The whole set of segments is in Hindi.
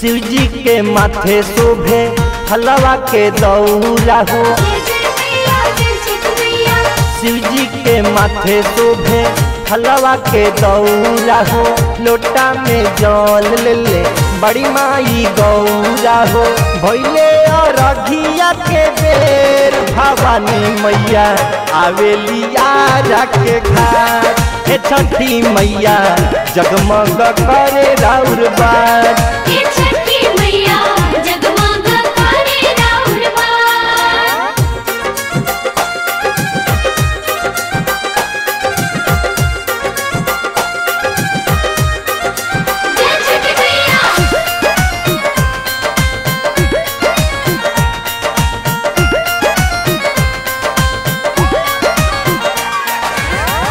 शिव जी के माथे शोभे फलवा के दौरा हो शिव जी के माथे शोभे फलवा के दौरा हो लोटा में जल ले ले, बड़ी माई गौरा हो भैले अरघिया के बेर भवानी मैया, आवेली आरा के घाट। हे छठी मैया, जगमग करे राउर बार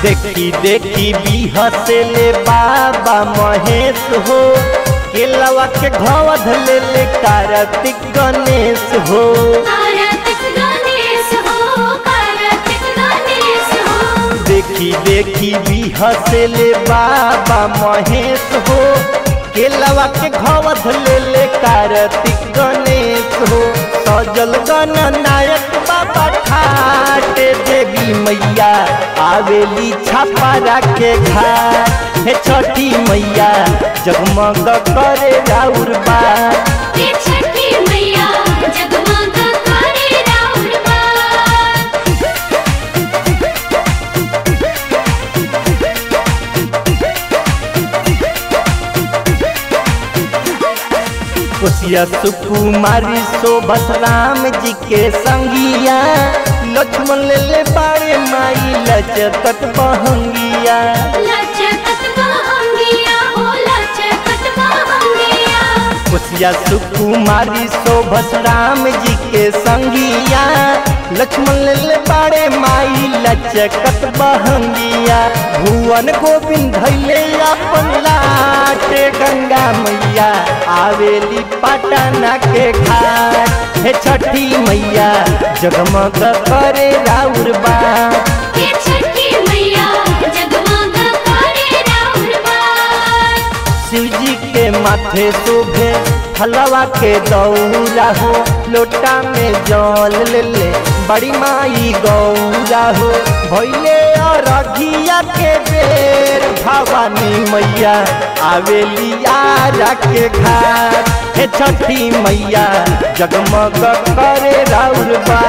देखी देखी ले बाबा महेश हो। केलवा के घवध ले ले कार्तिक गणेश हो। हो हो। देखी देखी बिहसेले बाबा महेश हो। केलवा के घवध ले ले कार्तिक गणेश हो। सजल गण नायक आवेली छापा के घाट। हे छठी मैया जगमग करे राउर कोसिया सुकुमारी शोभत राम जी के संगिया। लक्ष्मण ले ले पारे माई लचकत बहंगिया कुशिया सुकुमारी शोभत राम जी के संगिया। लक्ष्मण ले बारे माई लचकत बहंगिया भुवन गोविंद धैले अपन लाटे गंगा मैया आवेली पटना के घाट हे छठी मैया जगमग करे राउर शिव जी के माथे शोभे फलवा के दौरा हो लोटा में जल ले ले। बड़ी माई गौरा हो, भैले अरघिया के बेर। भवानी मैया, आवेली आरा के घाट। हे छठी मैया, जगमग करे राउर बा